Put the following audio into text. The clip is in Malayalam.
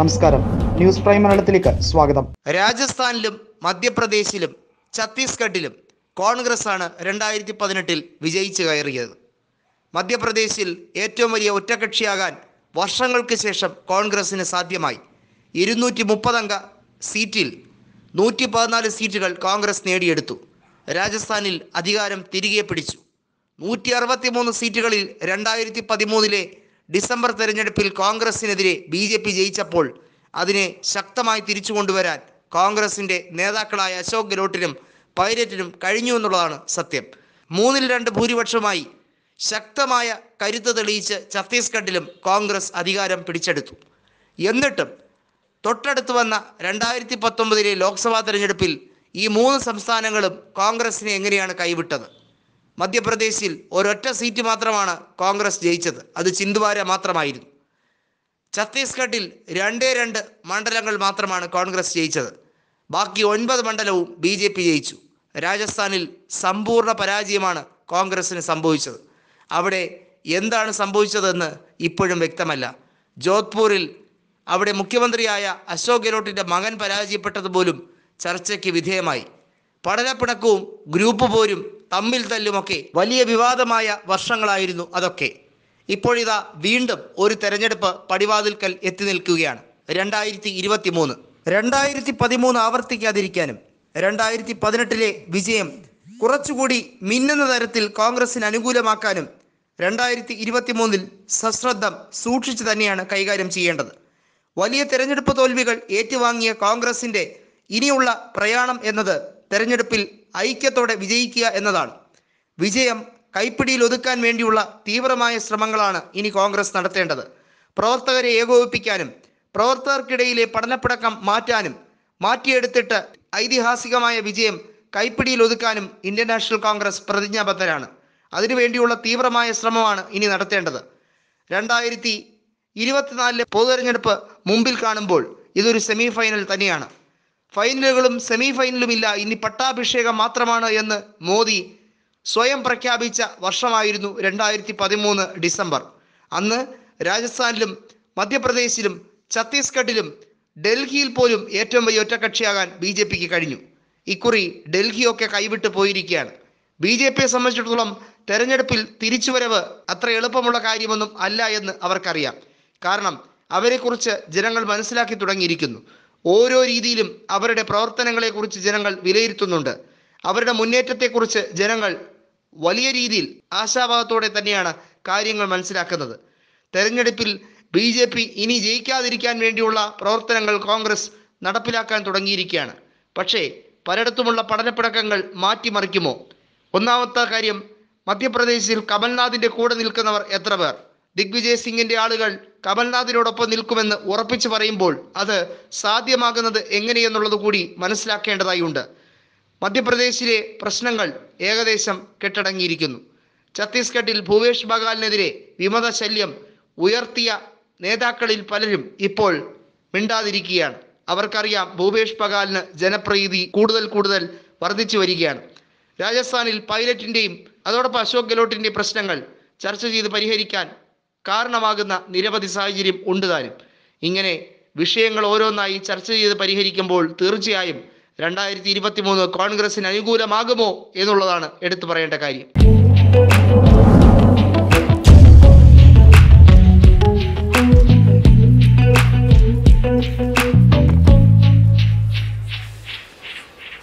നമസ്കാരം. ന്യൂസ് പ്രൈം മലയാളത്തിലേക്ക് സ്വാഗതം. രാജസ്ഥാനിലും മധ്യപ്രദേശിലും ഛത്തീസ്ഗഡിലും കോൺഗ്രസ് ആണ് രണ്ടായിരത്തി പതിനെട്ടിൽ വിജയിച്ചു കയറിയത്. മധ്യപ്രദേശിൽ ഏറ്റവും വലിയ ഒറ്റകക്ഷിയാകാൻ വർഷങ്ങൾക്ക് ശേഷം കോൺഗ്രസിന് സാധ്യമായി ഇരുന്നൂറ്റി മുപ്പതംഗ സീറ്റിൽ നൂറ്റി പതിനാല് സീറ്റുകൾ കോൺഗ്രസ് നേടിയെടുത്തു. രാജസ്ഥാനിൽ അധികാരം തിരികെ പിടിച്ചു. നൂറ്റി അറുപത്തി മൂന്ന് സീറ്റുകളിൽ രണ്ടായിരത്തി പതിമൂന്നിലെ ഡിസംബർ തെരഞ്ഞെടുപ്പിൽ കോൺഗ്രസിനെതിരെ ബി ജെ പി ജയിച്ചപ്പോൾ അതിനെ ശക്തമായി തിരിച്ചു കൊണ്ടുവരാൻ കോൺഗ്രസിന്റെ നേതാക്കളായ അശോക് ഗെഹ്ലോട്ടിനും പൈലറ്റിനും കഴിഞ്ഞു എന്നുള്ളതാണ് സത്യം. മൂന്നിൽ രണ്ട് ഭൂരിപക്ഷമായി ശക്തമായ കരുത്ത് തെളിയിച്ച് ഛത്തീസ്ഗഡിലും കോൺഗ്രസ് അധികാരം പിടിച്ചെടുത്തു. എന്നിട്ടും തൊട്ടടുത്ത് വന്ന രണ്ടായിരത്തി പത്തൊമ്പതിലെ ലോക്സഭാ തെരഞ്ഞെടുപ്പിൽ ഈ മൂന്ന് സംസ്ഥാനങ്ങളും കോൺഗ്രസിനെ എങ്ങനെയാണ് കൈവിട്ടത്? മധ്യപ്രദേശിൽ ഒരൊറ്റ സീറ്റ് മാത്രമാണ് കോൺഗ്രസ് ജയിച്ചത്. അത് ചിന്തുവാര മാത്രമായിരുന്നു. ഛത്തീസ്ഗഡിൽ രണ്ടേ രണ്ട് മണ്ഡലങ്ങൾ മാത്രമാണ് കോൺഗ്രസ് ജയിച്ചത്. ബാക്കി ഒൻപത് മണ്ഡലവും ബി ജെ പി ജയിച്ചു. രാജസ്ഥാനിൽ സമ്പൂർണ പരാജയമാണ് കോൺഗ്രസിന് സംഭവിച്ചത്. അവിടെ എന്താണ് സംഭവിച്ചതെന്ന് ഇപ്പോഴും വ്യക്തമല്ല. ജോധ്പൂരിൽ അവിടെ മുഖ്യമന്ത്രിയായ അശോക് ഗെഹ്ലോട്ടിന്റെ മകൻ പരാജയപ്പെട്ടതുപോലും ചർച്ചയ്ക്ക് വിധേയമായി. പഠനപ്പിണക്കവും ഗ്രൂപ്പ് പോരും തമ്മിൽ തല്ലുമൊക്കെ വലിയ വിവാദമായ വർഷങ്ങളായിരുന്നു അതൊക്കെ. ഇപ്പോഴിതാ വീണ്ടും ഒരു തെരഞ്ഞെടുപ്പ് പടിവാതിൽക്കൽ എത്തി നിൽക്കുകയാണ്. രണ്ടായിരത്തി ഇരുപത്തി മൂന്ന് രണ്ടായിരത്തി പതിമൂന്ന് ആവർത്തിക്കാതിരിക്കാനും രണ്ടായിരത്തി പതിനെട്ടിലെ വിജയം കുറച്ചുകൂടി മിന്നുന്ന തരത്തിൽ കോൺഗ്രസിന് അനുകൂലമാക്കാനും രണ്ടായിരത്തി ഇരുപത്തി മൂന്നിൽ സശ്രദ്ധം സൂക്ഷിച്ചു തന്നെയാണ് കൈകാര്യം ചെയ്യേണ്ടത്. വലിയ തെരഞ്ഞെടുപ്പ് തോൽവികൾ ഏറ്റുവാങ്ങിയ കോൺഗ്രസിന്റെ ഇനിയുള്ള പ്രയാണം എന്നത് തെരഞ്ഞെടുപ്പിൽ ഐക്യത്തോടെ വിജയിക്കുക എന്നതാണ്. വിജയം കൈപ്പിടിയിൽ ഒതുക്കാൻ വേണ്ടിയുള്ള തീവ്രമായ ശ്രമങ്ങളാണ് ഇനി കോൺഗ്രസ് നടത്തേണ്ടത്. പ്രവർത്തകരെ ഏകോപിപ്പിക്കാനും പ്രവർത്തകർക്കിടയിലെ പഠനപ്പിടക്കം മാറ്റാനും മാറ്റിയെടുത്തിട്ട് ഐതിഹാസികമായ വിജയം കൈപ്പിടിയിൽ ഒതുക്കാനും ഇന്ത്യൻ നാഷണൽ കോൺഗ്രസ് പ്രതിജ്ഞാബദ്ധരാണ്. അതിനുവേണ്ടിയുള്ള തീവ്രമായ ശ്രമമാണ് ഇനി നടത്തേണ്ടത്. രണ്ടായിരത്തി ഇരുപത്തിനാലിലെ പൊതുതെരഞ്ഞെടുപ്പ് മുമ്പിൽ കാണുമ്പോൾ ഇതൊരു സെമിഫൈനൽ തന്നെയാണ്. ഫൈനലുകളും സെമി ഫൈനലും ഇല്ല. ഇനി പട്ടാഭിഷേകം മാത്രമാണ് എന്ന് മോദി സ്വയം പ്രഖ്യാപിച്ച വർഷമായിരുന്നു രണ്ടായിരത്തി പതിമൂന്ന് ഡിസംബർ. അന്ന് രാജസ്ഥാനിലും മധ്യപ്രദേശിലും ഛത്തീസ്ഗഡിലും ഡൽഹിയിൽ പോലും ഏറ്റവും വലിയ ഒറ്റക്കക്ഷിയാകാൻ ബി ജെ പിക്ക് കഴിഞ്ഞു. ഇക്കുറി ഡൽഹിയൊക്കെ കൈവിട്ട് പോയിരിക്കുകയാണ്. ബി ജെ പിയെ സംബന്ധിച്ചിടത്തോളം തെരഞ്ഞെടുപ്പിൽ തിരിച്ചുവരവ് അത്ര എളുപ്പമുള്ള കാര്യമൊന്നും അല്ല എന്ന് അവർക്കറിയാം. കാരണം അവരെക്കുറിച്ച് ജനങ്ങൾ മനസ്സിലാക്കി തുടങ്ങിയിരിക്കുന്നു. ഓരോ രീതിയിലും അവരുടെ പ്രവർത്തനങ്ങളെക്കുറിച്ച് ജനങ്ങൾ വിലയിരുത്തുന്നുണ്ട്. അവരുടെ മുന്നേറ്റത്തെക്കുറിച്ച് ജനങ്ങൾ വലിയ രീതിയിൽ ആശാഭാവത്തോടെ തന്നെയാണ് കാര്യങ്ങൾ മനസ്സിലാക്കുന്നത്. തെരഞ്ഞെടുപ്പിൽ ബി ജെ പി ഇനി ജയിക്കാതിരിക്കാൻ വേണ്ടിയുള്ള പ്രവർത്തനങ്ങൾ കോൺഗ്രസ് നടപ്പിലാക്കാൻ തുടങ്ങിയിരിക്കുകയാണ്. പക്ഷേ പലയിടത്തുമുള്ള പഠനപ്പിടക്കങ്ങൾ മാറ്റിമറിക്കുമോ? ഒന്നാമത്തെ കാര്യം മധ്യപ്രദേശിൽ കമൽനാഥിന്റെ കൂടെ നിൽക്കുന്നവർ എത്ര പേർ? ദിഗ്വിജയ് സിംഗിന്റെ ആളുകൾ കമൽനാഥിനോടൊപ്പം നിൽക്കുമെന്ന് ഉറപ്പിച്ചു പറയുമ്പോൾ അത് സാധ്യമാകുന്നത് എങ്ങനെയെന്നുള്ളത് കൂടി മനസ്സിലാക്കേണ്ടതായുണ്ട്. മധ്യപ്രദേശിലെ പ്രശ്നങ്ങൾ ഏകദേശം കെട്ടടങ്ങിയിരിക്കുന്നു. ഛത്തീസ്ഗഡിൽ ഭൂപേഷ് ബഗാലിനെതിരെ വിമത ശല്യം ഉയർത്തിയ നേതാക്കളിൽ പലരും ഇപ്പോൾ മിണ്ടാതിരിക്കുകയാണ്. അവർക്കറിയാം ഭൂപേഷ് ബഗാലിന് ജനപ്രീതി കൂടുതൽ കൂടുതൽ വർദ്ധിച്ചു വരികയാണ്. രാജസ്ഥാനിൽ പൈലറ്റിന്റെയും അതോടൊപ്പം അശോക് ഗെലോട്ടിന്റെയും പ്രശ്നങ്ങൾ ചർച്ച ചെയ്ത് പരിഹരിക്കാൻ കാരണമാകുന്ന നിരവധി സാഹചര്യം ഉണ്ട് താനും. ഇങ്ങനെ വിഷയങ്ങൾ ഓരോന്നായി ചർച്ച ചെയ്ത് പരിഹരിക്കുമ്പോൾ തീർച്ചയായും രണ്ടായിരത്തി ഇരുപത്തി മൂന്ന് കോൺഗ്രസിന് അനുകൂലമാകുമോ എന്നുള്ളതാണ് എടുത്തു പറയേണ്ട കാര്യം.